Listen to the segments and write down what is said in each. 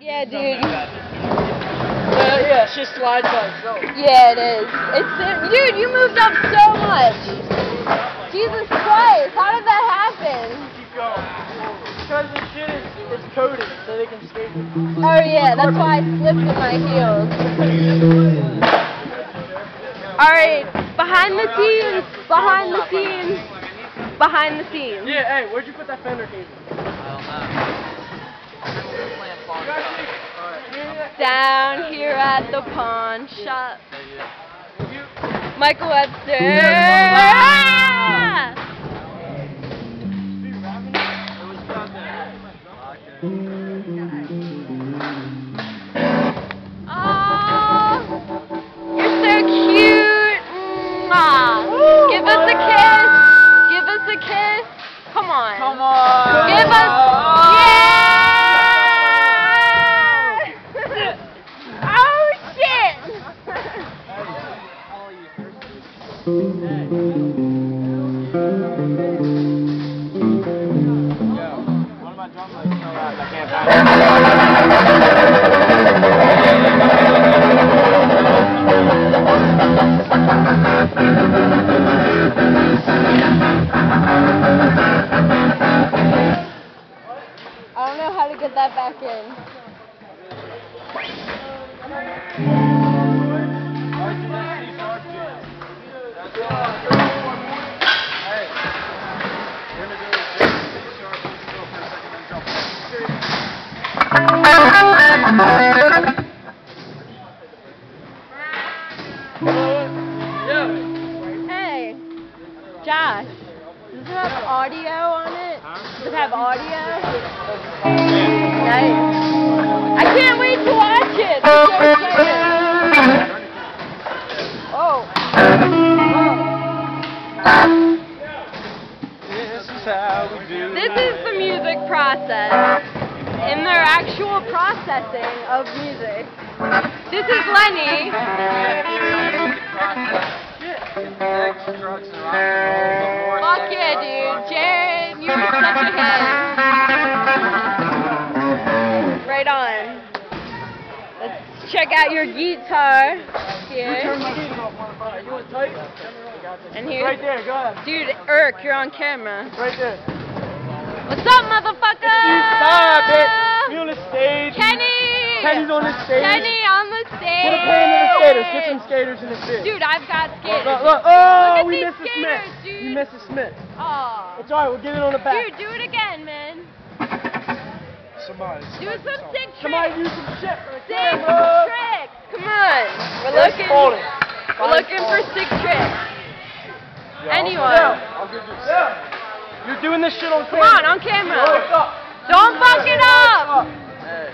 Yeah, dude. Uh, yeah, it's just slides by itself. Yeah, it is. It's dude. You moved up so much. Jesus Christ! How did that happen? Keep going. Because the shit is, is coated, so they can skate. Oh yeah, that's why I slipped in my heels. All right, behind the scenes, behind the scenes, behind the scenes. Yeah, hey, where'd you put that fender cable? Down here at the pawn shop. Michael Webster. Ah! Oh, you're so cute. Mwah. Give us a kiss. Give us a kiss. Come on. Come on! Give us. Yeah! oh shit! One of my drum lights fell out and I don't know how to get that back in. Hey, Josh, does it have audio on it? Does it have audio? Nice. I can't wait to watch it. So excited. Oh. This is how we do This is the music process in their actual processing of music. This is Lenny. Fuck yeah, dude. Jared, you are such a hit. Right on. Let's check out your guitar here. my keys off, motherfucker. You? And Right there, go ahead. dude, Irk, you're on camera. Right there. What's up, motherfucker? Stop it! You on the stage. Kenny! Kenny's on the stage. Kenny on the stage! Put a pan in the skaters. Get some skaters in this bitch. Dude, I've got skaters. Look, look. Oh, Look we these missed the Smith. skaters, dude. We missed the Smith. Aw. It's alright, we'll get it on the back. Dude, do it again, man. Somebody. Do some sick tricks. Somebody tricks. do some shit for the Sick camera. tricks. Come on. We're Let's looking. hold it. We're looking for sick tricks. Anyone. Yeah, I'll give you yeah. You're doing this shit on camera. Come on, on camera. Don't fuck it up. Hey.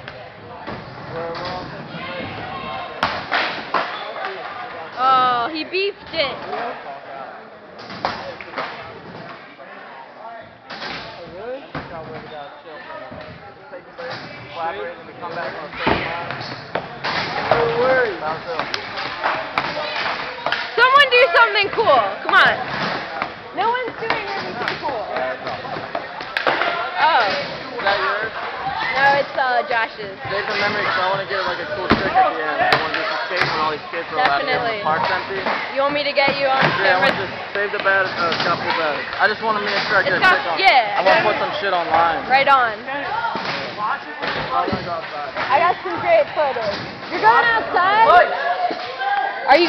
He beefed it. Someone do something cool. Come on. No one's doing anything cool. Oh. No, it's Josh's. Save the memory because I want to get like a cool trick at the end. I want to do some skates when all these kids are allowed to Definitely. the park's empty. You want me to get you on Yeah, I want to just save the bad, uh, couple bad. I just want to make sure I get It's a trick on. yeah. I want to put some shit online. Right on. I want to go outside. I got some great photos. You're going outside? Are you